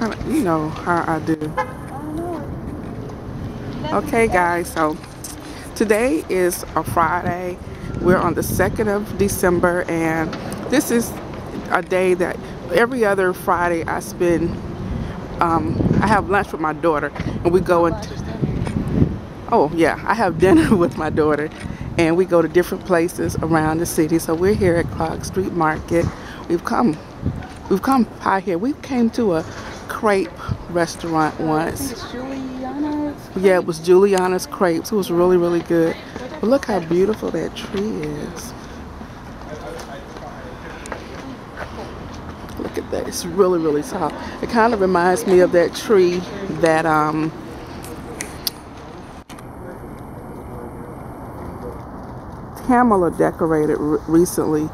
You know how I do. Okay, guys, so today is a Friday. We're on the 2nd of December, and this is a day that every other Friday I spend. Um, I have lunch with my daughter, and we go into. Oh, yeah, I have dinner with my daughter, and we go to different places around the city. So we're here at Krog Street Market. We've come, we've come by here. We came to a crepe restaurant once. Yeah, it was Juliana's Crepes. It was really, really good. But look how beautiful that tree is. Look at that. It's really, really tall. It kind of reminds me of that tree that um Pamela decorated recently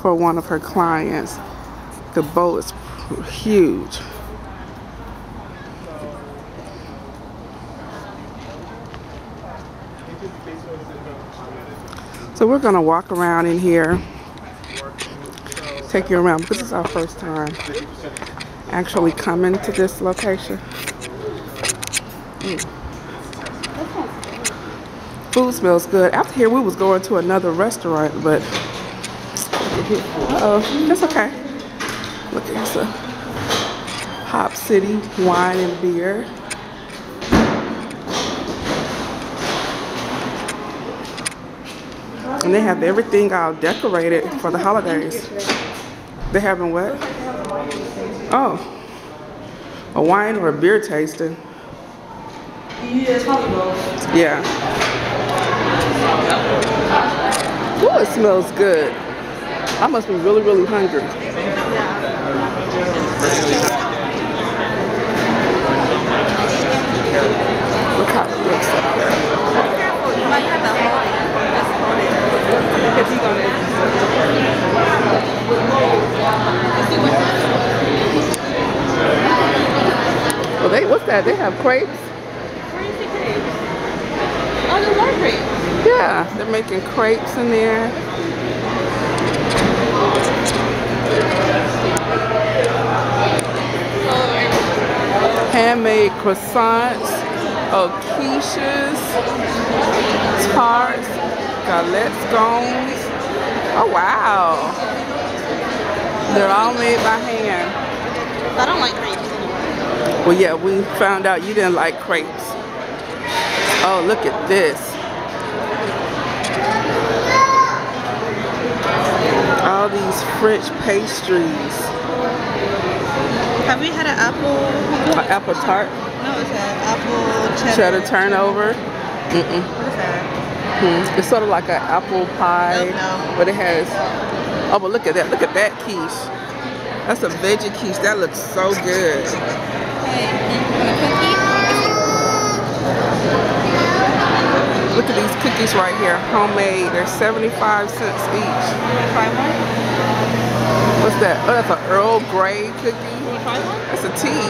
for one of her clients. The bow is huge. So we're gonna walk around in here, take you around this is our first time actually coming to this location. Mm. Food smells good. After here we was going to another restaurant, but uh oh, that's okay. Look, it's a Hop City wine and beer. And they have everything all decorated for the holidays. They having what? Oh, a wine or a beer tasting. Yeah. Oh, it smells good. I must be really, really hungry. Look how it looks up there. You might have to hold it. Well, they what's that? They have crepes. Crazy crepes. Oh, there are crepes. Yeah, they're making crepes in there. Handmade croissants, oh quiches, tarts, galette scones. Oh wow. They're all made by hand. I don't like crepes anymore. Well yeah, we found out you didn't like crepes. Oh look at this. All these French pastries. Have we had an apple? An apple tart? No, it's an apple cheddar. Cheddar turnover? Mm-mm. What is that? Hmm. It's sort of like an apple pie, no. but it has. Oh, but look at that! Look at that quiche. That's a veggie quiche. That looks so good. Look at these cookies right here, homemade. They're 75 cents each. Try one? What's that? Oh, that's an Earl Grey cookie. You Want to try one? That's a tea.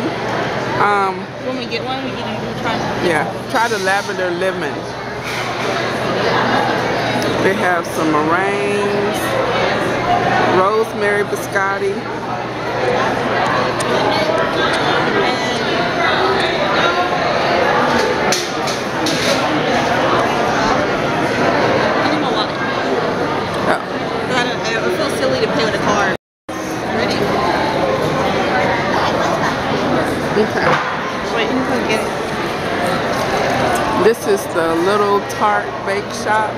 Um, When we get one, we can try one. yeah, try the lavender lemon. They have some meringues, rosemary biscotti. I need my wallet. Oh, I, don't, I feel silly to pay with a card. Ready? okay. Wait, who's gonna get it? This is the Little Tart Bake Shop.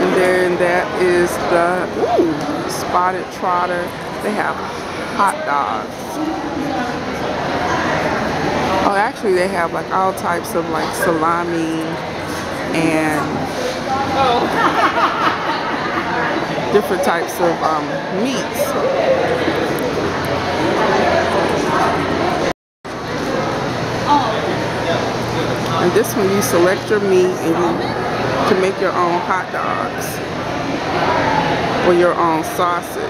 And then that is the ooh, Spotted Trotter. They have hot dogs. Oh, actually they have like all types of like salami and different types of um, meats. And this one you select your meat and you can make your own hot dogs or your own sausage.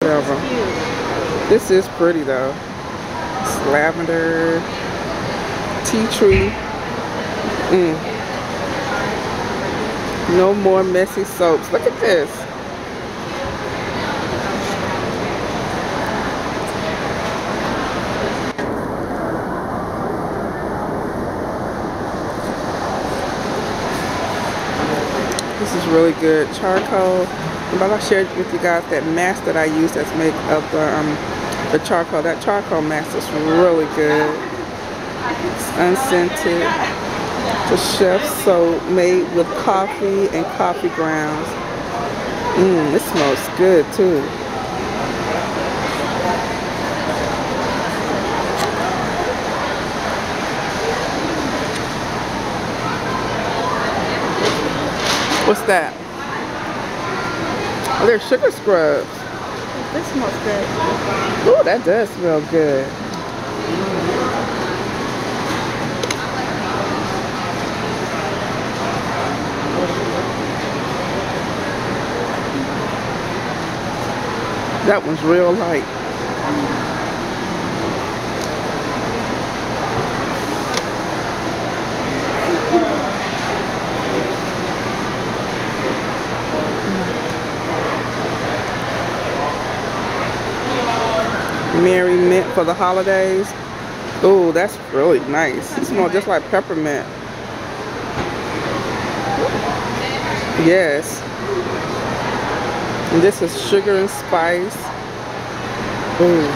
Whatever. This is pretty though. It's lavender. tea tree. Mm. No more messy soaps. Look at this. This is really good. Charcoal. But I shared with you guys that mask that I use that's made of the um, the charcoal. That charcoal mask is really good. It's unscented. The chef soap made with coffee and coffee grounds. Mmm, it smells good too. What's that? Oh, they're sugar scrubs. This smells good. Ooh, that does smell good. That one's real light. Merry Mint for the holidays. Ooh, that's really nice. It smells just like peppermint. Yes. And this is sugar and spice. Ooh.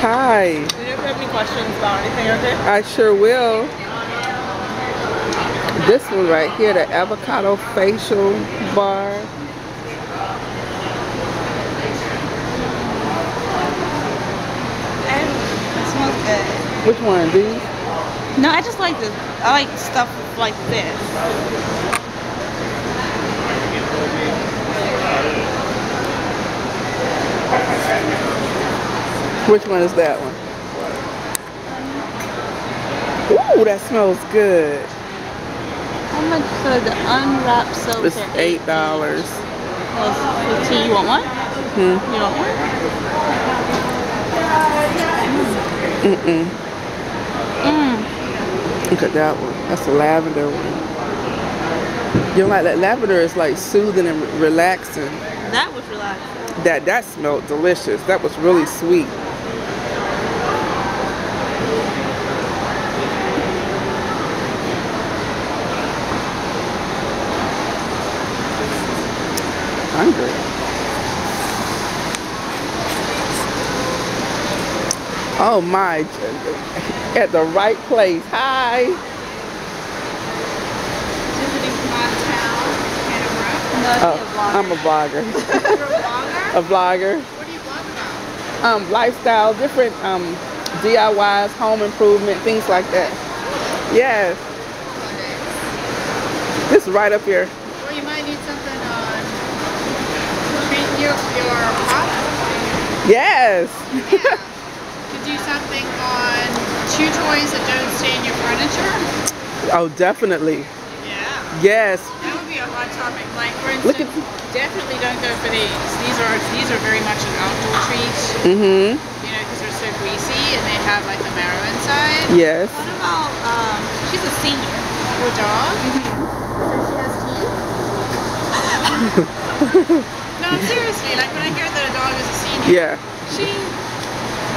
Hi. Do you have any questions about anything, okay? I sure will. This one right here, the avocado facial bar. It smells good. Which one, these? No, I just like this. I like stuff like this. Which one is that one? Ooh, that smells good. How much for the unwrapped soap? It's eight dollars. Plus 15. You want one? Hmm. You want one? Mm-mm. Mmm. Look at that one. That's the lavender one. You know, like that lavender is like soothing and relaxing. That was relaxing. That that smelled delicious. That was really sweet. Hungry. Oh my, at the right place. Hi. visiting my town, Canberra. Oh, I'm a vlogger. You're a vlogger. What do you blog about? um, lifestyle, different um, DIYs, home improvement, things like that. Yes, this is right up here. Well, you might need something on treating your, your. Yes. Yeah. Do something on chew toys that don't stain your furniture. oh, definitely. Yeah. Yes. That would be a hot topic. Like, for Look instance, definitely don't go for these. These are these are very much an outdoor treat, Mm-hmm. you know, because they're so greasy and they have like the marrow inside. Yes. What about, um, she's a senior. Your dog? no, seriously, like when I hear that a dog is a senior, Yeah. She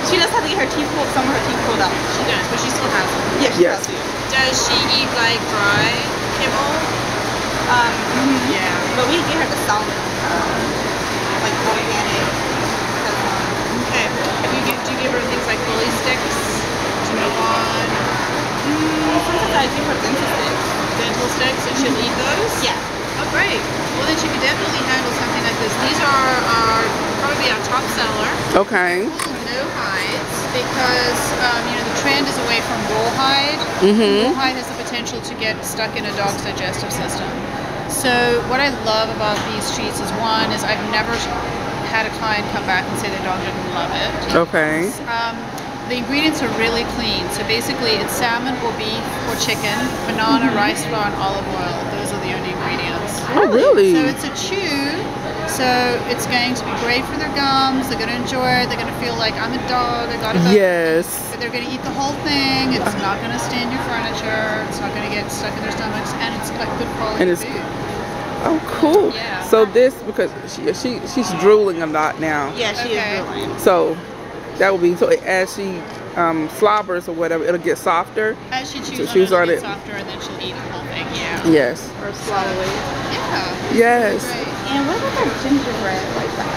she does have to get her teeth pulled, some of her teeth pulled out. she does, but she still has them. Yeah, she Yes. does too. Does she eat like dry kibble? Um, mhm. Yeah. But we get her the salmon, um, like organic. Okay. Do you give, do you give her things like bully sticks to move on? Mm, sometimes I give her dental sticks. Dental sticks, and she'll eat those? Yeah. Oh, great. Well, then she could definitely handle something like this. These are, are our top seller. Okay. No hides because um, you know the trend is away from rawhide. Mm-hmm. Rawhide has the potential to get stuck in a dog's digestive system. So what I love about these treats is one is I've never had a client come back and say their dog didn't love it. Okay. Um, the ingredients are really clean. So basically, it's salmon or beef or chicken, banana, rice flour, and olive oil. Those are the only ingredients. Oh, really? So it's a chew So it's going to be great for their gums. They're going to enjoy it. They're going to feel like I'm a dog. I got a bone." Yes. They're going to eat the whole thing. It's not going to stain your furniture. It's not going to get stuck in their stomachs, and it's like good quality And it's- food. Oh, cool. Yeah. So this because she, she she's drooling a lot now. Yeah, she Okay. is drooling. So that will be so as she um, slobbers or whatever, it'll get softer. As she chews, So on chews it, on it'll it. softer, and then she'll eat the whole thing. Yeah. Yes. Or slowly. Yeah. Yes. And what about that gingerbread like that?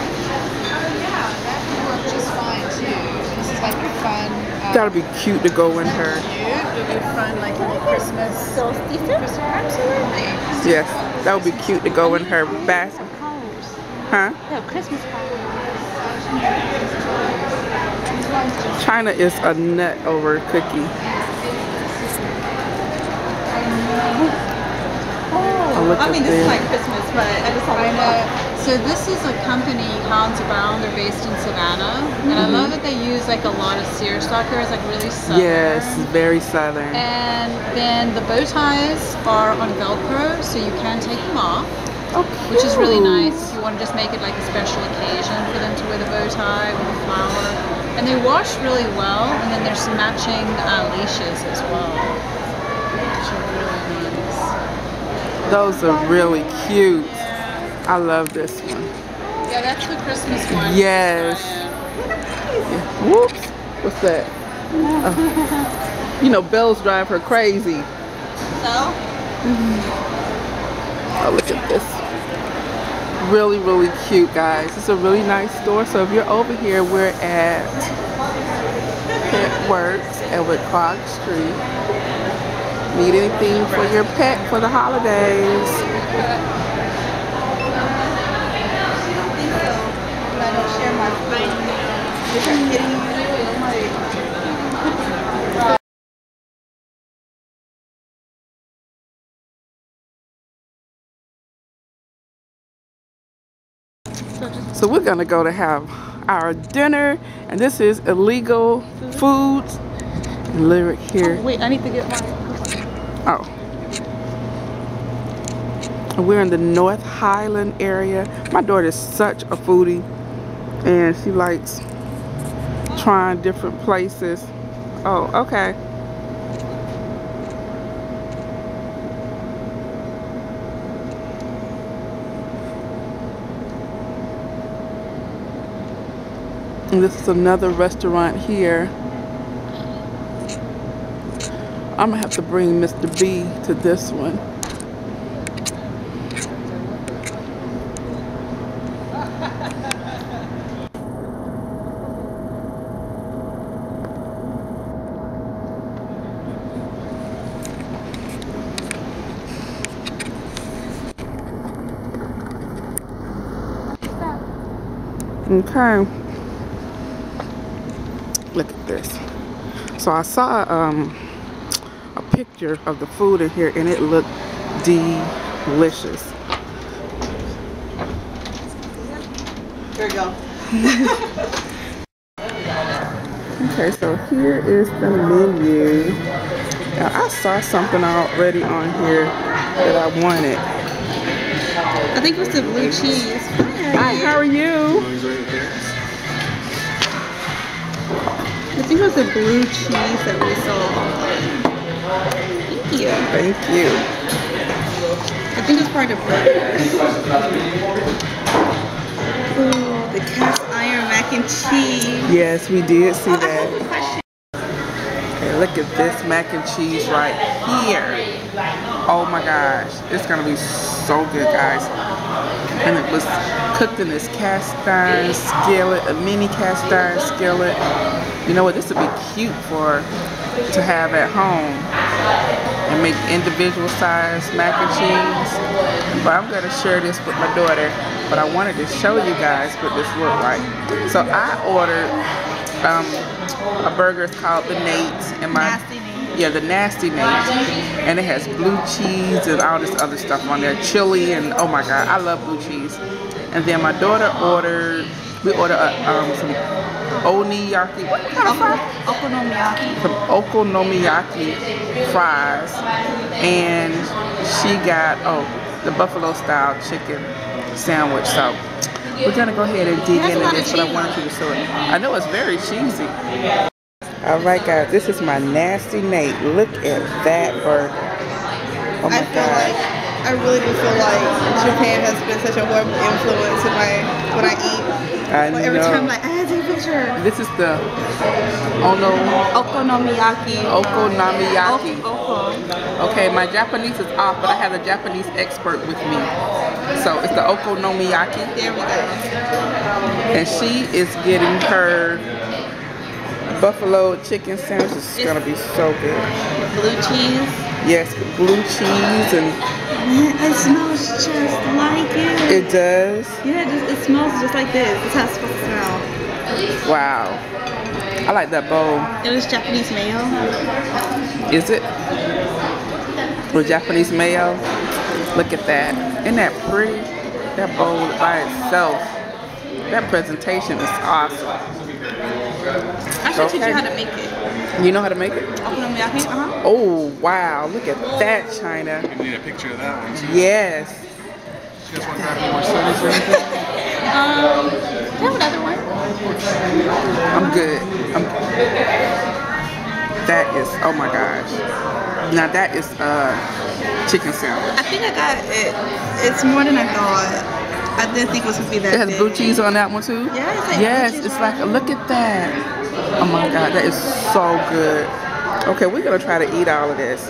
Oh yeah, that would work just fine too. This is like a fun. Um, That'll be cute to go in her. cute. It'll be fun, like little Christmas. Solstice? Christmas, absolutely. Yes. That would be cute to go in her basket. Colors. Huh? Yeah, Christmas colors. China is a nut over cookie. Oh, I mean, this is like Christmas, but I just I know. So this is a company, Hans Brown. They're based in Savannah, and I love mm-hmm. that they use like a lot of seersucker. It's like really southern. Yes, very southern. And then the bow ties are on Velcro, so you can take them off, Oh, which is really nice. If you want to just make it like a special occasion for them to wear the bow tie with a flower. And they wash really well, and then there's some matching uh, leashes as well, which are really nice. Those are really cute. I love this one. Yeah, that's the Christmas one. Yes. Whoops. What's that? Oh. You know, bells drive her crazy. So, Oh, look at this. Really, really cute, guys. It's a really nice store. So if you're over here, we're at Pet Works at Krog Street. Need anything for your pet for the holidays? I don't share my So we're gonna go to have our dinner, and this is illegal foods. And lyric here. Oh, wait, I need to get my. Oh. We're in the North Highland area. My daughter is such a foodie, and she likes trying different places. Oh, okay. And this is another restaurant here. I'm gonna have to bring Mr. B to this one. Okay. Look at this. So I saw um, a picture of the food in here and it looked delicious. Here we go. Okay, so here is the menu. Now I saw something already on here that I wanted. I think it was the blue cheese. Hi, how are you? I think it was the blue cheese that we saw. Thank you. Thank you. I think it's part of burgers. Ooh, the cast iron mac and cheese. Yes, we did see Oh, that. Okay, look at this mac and cheese right here. Oh my gosh, it's gonna be so good, guys. And it was cooked in this cast iron skillet, a mini cast iron skillet. You know what? This would be cute for to have at home and make individual size mac and cheese. But I'm gonna share this with my daughter. But I wanted to show you guys what this looked like. So I ordered um, a burger it's called the Nate and my Nasty. Yeah the nasty Nate and it has blue cheese and all this other stuff on there chili and oh my god I love blue cheese and then my daughter ordered we ordered uh, um, some oniyaki what kind of fries? Okonomiyaki. some okonomiyaki fries and she got oh the buffalo style chicken sandwich so We're gonna go ahead and dig It has a into this, but I wanted you to show it. I know it's very cheesy. All right, guys, this is my nasty Nate. Look at that burger. Oh my I feel god. like I really do feel like Japan has been such a horrible influence in my when I eat. I Like every know. time like I had to take a picture. This is the oh Ono Okonomiyaki. Okonomiyaki. Oko. Okay, my Japanese is off, but I have a Japanese expert with me. So it's the Okonomiyaki, There we go. and she is getting her buffalo chicken sandwich. It's gonna be so good. Blue cheese. Yes, blue cheese, and It smells just like it. it does. Yeah, it, just, it smells just like this. It's how it's supposed to smell. Wow. I like that bowl. It was Japanese mayo. Is it? With Japanese mayo? Look at that. Isn't that pretty? That bowl by itself. That presentation is awesome. I should teach you how to make it. You know how to make it? Okonomiyaki. Uh huh. Oh, wow. Look at that, China. You need a picture of that one too. Yes. You guys want to grab more sodas or anything? Um, do you have another one? I'm good. I'm, that is, oh my gosh. Now that is uh, chicken sandwich. I think I got it. It's more than I thought. I didn't think it was gonna be that. It has big. blue cheese on that one too? Yeah, it's like Yes, it's like, look at that. Oh my God, that is so good. Okay, we're gonna try to eat all of this.